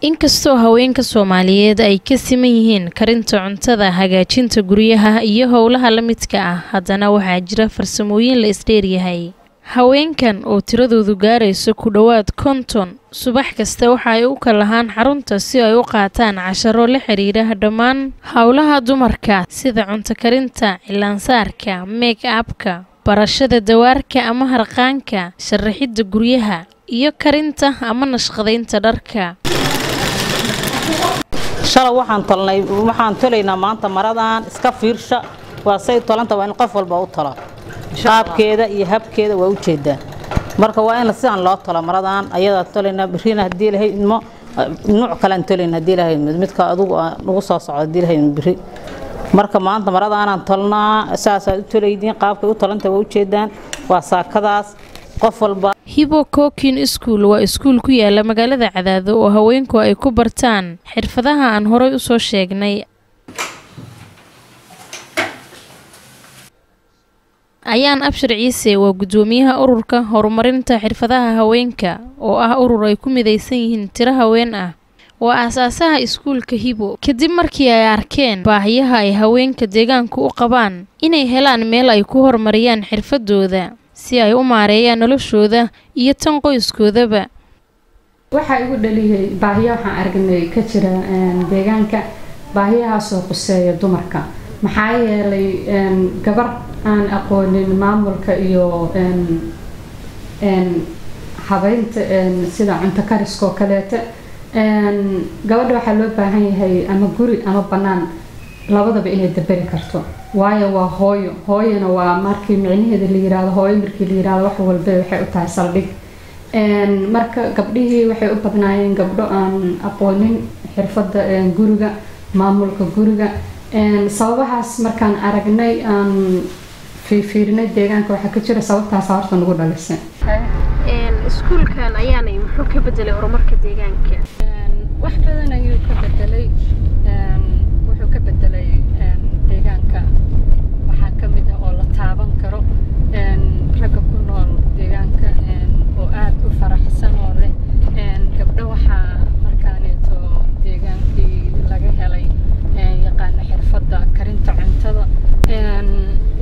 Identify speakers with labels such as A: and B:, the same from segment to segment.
A: inkastoo haweenka soomaaliyeed ay ka siman yihiin karinta cuntada hagaajinta guryaha iyo howlaha la midka ah haddana waxaa jira farsamooyin la isdheeryahay. Haweenkan oo tiradoodu gaarayso ku dhowaad konton subax kasta waxa ay u kalahaan xarunta si ay u qaataan casharo la xiriira dhammaan howlaha dumarka sida cunto karinta cilaansaarka meek abka barashada dawaarka ama harqaanka sharaxidda guryaha iyo karinta ama nashqadaynta dharka
B: shalay waxaan tolnay waxaan tolaynaa maanta maradan iska fiirsha. Waa say tolanta waa in qof walba u tolo. Qaabkeeda iyo habkeeda waa u jeedaa marka waa in sidaan loo tolo maradan ayadaa tolaynaa birina haddii lahay idmo nuuc kalean tolayn haddii lahay midka adugu nagu soo socdo haddii lahay biri. Marka maanta maradaanaan tolnaa saasaad u tolaydiin qaabkay u tolanta waa ujeedaan waa saakadaas
A: hibo cookin school waa iskuul ku yaalla magaalada cadaado oo haweenku ay ku bartaan xirfadaha aan horay u soo sheegnay. Ayaan abshir ciise waa guddoomiyaha ururka horumarinta xirfadaha haweenka oo ah urur ay ku midaysan yihiin tiro haween ah. Waa aasaasaha iskuulka hibo. Kadib markii ay arkeen baahiyaha ay haweenka deegaanku u qabaan inay helaan meel ay ku horumariyaan xirfadooda si ay u maareeyaan noloshooda iyo tan qoyskoodaba
C: waxaa igu dhaliyay baahiya waxaan aragnay ka jira deegaanka. Baahiyahaasoo quseeya dumarka. Maxaa yeelay gabar aan aqoonin maamulka iyo habeynta sida cunto kariskoo kaleeta gabadha waxaa loo baahan yahay ama guri ama bannaan labadaba inay daberi karto. Waayo waa hooyo. Hooyona waa markii micnaheeda la yiraahdo hooyo markii la yiraahdo wax walba waxay u tahay saldhig. Marka gabdhihii waxay u badnaayeen gabdho aan aqoonin xirfadda guriga maamulka guriga. Sababahaas markaan aragnay aan fiifiirinay deegaanka waxaa ka jira sababtaas horta nagu dhalisay
D: iskuulkan ayaanay muxuu ka bedelay horumarka deegaanka?
C: Wax badan ayuu ka bedelay wuxuu ka bedelay deegaanka waxaa ka mid ah oo la taaban karo ragga ku nool deegaanka oo aada u faraxsan oo leh gabdho waxaa markaaneeto deegaankii laga helay yaqaana xirfadda karinta cuntada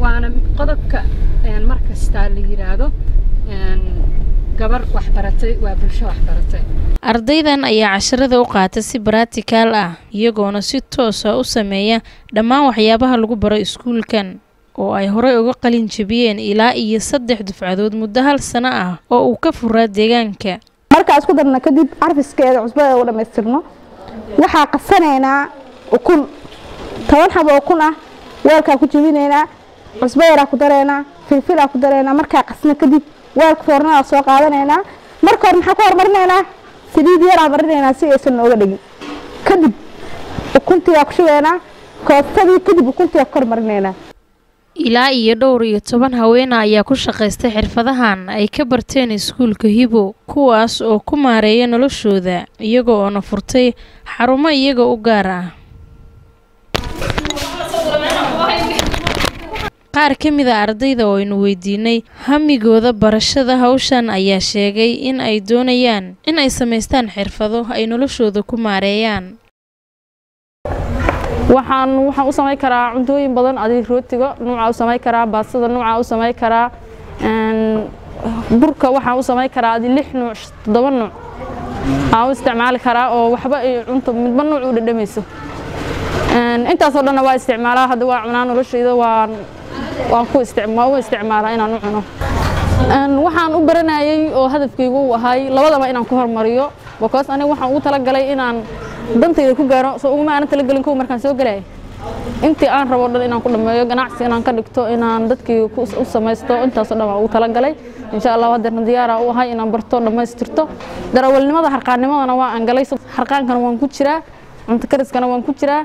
C: waana qodobka mar kastaa la yiraahdo gabar waxbaratay waa bulsho waxbaratay
A: ardaydan ayaa casharada u qaata si baratikaal ah iyagoona si toosa u sameeya dhammaan waxyaabaha lagu baro iskuulkan oo ay horey uga qalin jebiyeen ilaa iyo saddex dufcadood muddo hal sano ah oo uu ka furaa deegaanka.
E: Markaa isku darna kadib carfiskeeda cusbada u dhammaystirno waxaa qasanaynaa ukun. Toban xabo ukun ah weelkaa ku jebinaynaa cusbo yaraa ku dareynaa filfilaa ku dareynaa markaa qasna kadib weelka foornada soo qaadanaynaa. Marka hore maxaa ku hormarinaynaa saliid yaraa marinaynaa si aysan nooga dhegin. Kadib ukuntiyaa ku shubaynaa koostadii kadib ukuntiyaa ku hormarinaynaa
A: ilaa iyo dhowr iyo toban haweena ayaa ku shaqaystay xirfadahan ay ka barteen iskuulka hibo kuwaas oo ku maareeya noloshooda iyaga oona furtay xarumo iyaga u gaar ah qaar ka mid a ardayda oo aynu weydiinay hamigooda barashada hawshan ayaa sheegay in ay doonayaan in ay samaystaan xirfado ay noloshooda ku maareeyaan.
F: Waxaan waxaan u samayn karaa cuntooyin badan adig rootiga nuuca u samayn karaa baastada nuuca u samayn karaa burka waxaan u samayn karaa adi lix nuuc toddoba nuuc. Aan u isticmaali karaa oo waxba ay cunto midba nuuc u dhadhamayso. Intaasoo dhanna waa isticmaalaa hadda waa cunaa noloshayda waan waan ku isticmaalaa inaan u cuno. Waxaan u baranayay oo hadafkaygu uu ahay labadaba inaan ku hormariyo because aniga waxaan ugu talagalay inaan dantayda ku gaaro soo uguma aanan talagelin kow markaan soo gelaya intii aan rabo dhan inaan ku dhammeeyo ganacsi inaan ka dhigto inaan dadkii u samaysto intaasoo dhan waan ugu talagalay. Insha allah hadeerna diyaara u ahay inaan barto dhammaystirto. Darawalnimada harqaannimadana waa aan galay harqaankana waan ku jiraa cunto kariskana waan ku jiraa.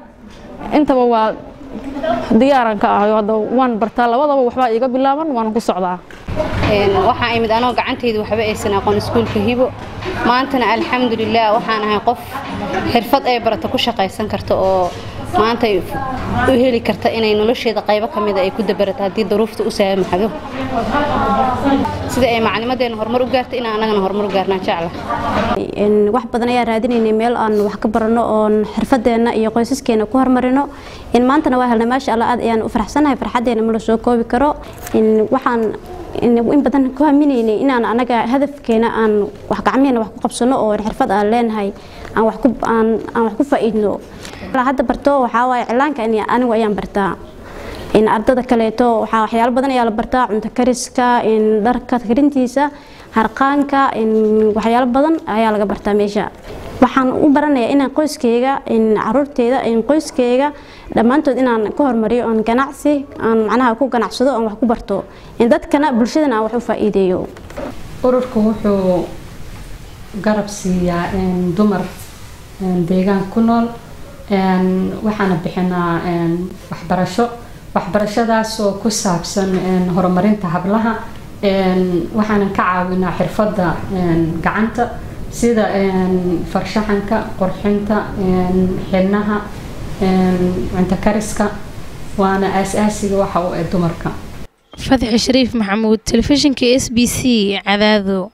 F: Intaba waa diyaaran ka ahayo hadda waan bartaa labadaba waxbaa iiga bilaaban waan ku socdaa.
G: Waxaa imid anoo gacantayda waxba aysan aqoon iskuulka hibo. Maantana alxamdulilah waxaan ahay qof xirfad ay barata ku shaqaysan karta oo maanta u heli karta inay nolosheeda qaybo ka mida ay ku dabarato haddii daruufta u saamaxdo sida ay maclimadeena horumar u gaarta inaan anagana horumar u gaarnaan jecla
H: wax badan ayaa raadinaynay meel aan wax ka barano oon xirfadeena iyo qoysaskeena ku horumarino. In maantana waa helnay maasha allah aad ayaan u faraxsanahay farxadeena ma la soo koobi karo. Waxaan in badan ku haminaynay inaan anaga hadafkeena aan wax gacmeena wax ku qabsano oo xirfad aan leenahay aan wax ku aan wax ku faa'iidno. Hadda barto waxaa waaye cilaanka anigu ayaan bartaa. In ardada kaleeto waxaa waxyaalo badan ayaa la bartaa cunto kariska in dharka karintiisa harqaanka in waxyaalo badan ayaa laga bartaa meesha. Waxaan u baranayaa inaan qoyskeyga in caruurteyda in qoyskeyga dhammaantood inaan ku hormariyo oon ganacsi aan macnaha ku ganacsado oon wax ku barto in dadkana bulshadana aan wax u faa'iideeyo.
C: Ururku wuxuu garab siiyaa dumar deegaan ku nool. Waxaana bixinaa waxbarasho. Waxbarashadaasoo ku saabsan horumarinta hablaha. Waxaana ka caawinaa xirfadda gacanta sida farshaxanka qurxinta xidhnaha cunto kariska waana aas-aasiga waxa u ee dumarka.
A: Fadxi shariif maxamuud telefishinka s b c cadaado